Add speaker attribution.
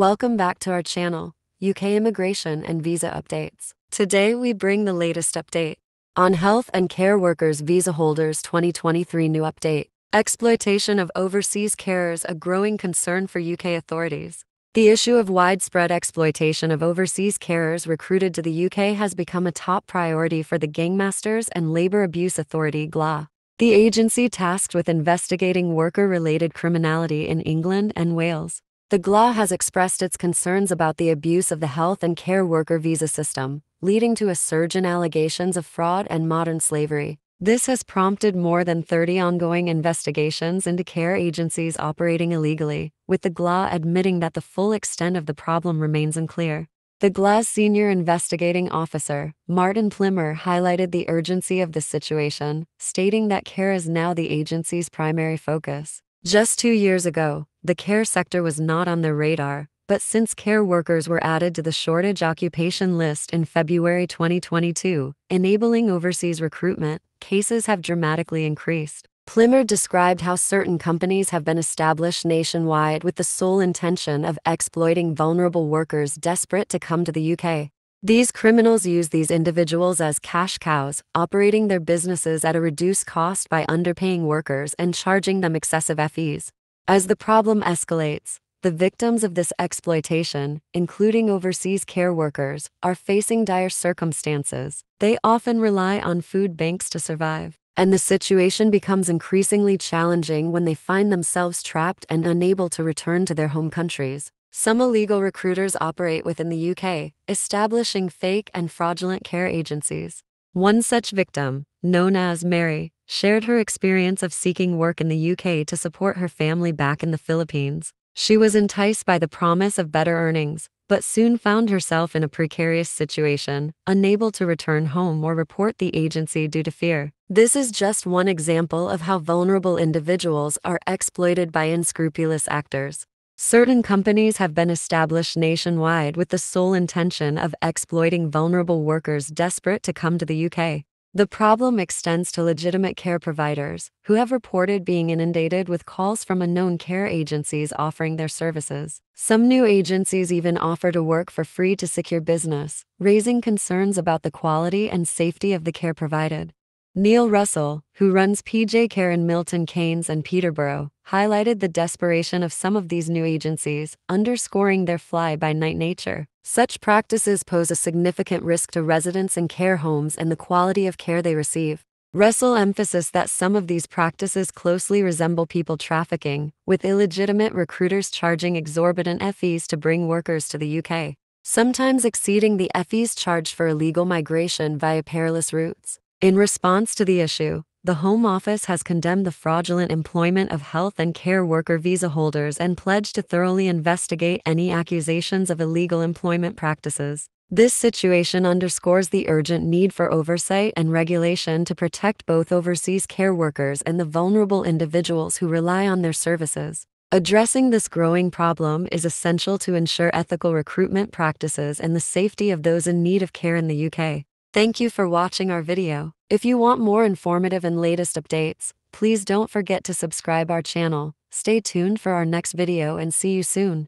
Speaker 1: Welcome back to our channel, UK Immigration and Visa Updates. Today we bring the latest update on Health and Care Workers Visa Holders 2023 new update. Exploitation of overseas carers a growing concern for UK authorities. The issue of widespread exploitation of overseas carers recruited to the UK has become a top priority for the Gangmasters and Labour Abuse Authority GLA, the agency tasked with investigating worker related criminality in England and Wales. The GLA has expressed its concerns about the abuse of the health and care worker visa system, leading to a surge in allegations of fraud and modern slavery. This has prompted more than 30 ongoing investigations into care agencies operating illegally, with the GLA admitting that the full extent of the problem remains unclear. The GLA's senior investigating officer, Martin Plimmer, highlighted the urgency of the situation, stating that care is now the agency's primary focus. Just two years ago, the care sector was not on their radar, but since care workers were added to the shortage occupation list in February 2022, enabling overseas recruitment, cases have dramatically increased. Plimmer described how certain companies have been established nationwide with the sole intention of exploiting vulnerable workers desperate to come to the UK. These criminals use these individuals as cash cows, operating their businesses at a reduced cost by underpaying workers and charging them excessive fees. As the problem escalates, the victims of this exploitation, including overseas care workers, are facing dire circumstances. They often rely on food banks to survive, and the situation becomes increasingly challenging when they find themselves trapped and unable to return to their home countries. Some illegal recruiters operate within the UK, establishing fake and fraudulent care agencies. One such victim, known as Mary, shared her experience of seeking work in the UK to support her family back in the Philippines. She was enticed by the promise of better earnings, but soon found herself in a precarious situation, unable to return home or report the agency due to fear. This is just one example of how vulnerable individuals are exploited by unscrupulous actors. Certain companies have been established nationwide with the sole intention of exploiting vulnerable workers desperate to come to the UK. The problem extends to legitimate care providers, who have reported being inundated with calls from unknown care agencies offering their services. Some new agencies even offer to work for free to secure business, raising concerns about the quality and safety of the care provided. Neil Russell, who runs PJ Care in Milton Keynes and Peterborough, highlighted the desperation of some of these new agencies, underscoring their fly by night nature. Such practices pose a significant risk to residents and care homes and the quality of care they receive. Russell emphasized that some of these practices closely resemble people trafficking, with illegitimate recruiters charging exorbitant fees to bring workers to the UK, sometimes exceeding the fees charged for illegal migration via perilous routes. In response to the issue, the Home Office has condemned the fraudulent employment of health and care worker visa holders and pledged to thoroughly investigate any accusations of illegal employment practices. This situation underscores the urgent need for oversight and regulation to protect both overseas care workers and the vulnerable individuals who rely on their services. Addressing this growing problem is essential to ensure ethical recruitment practices and the safety of those in need of care in the UK. Thank you for watching our video. If you want more informative and latest updates, please don't forget to subscribe our channel. Stay tuned for our next video and see you soon.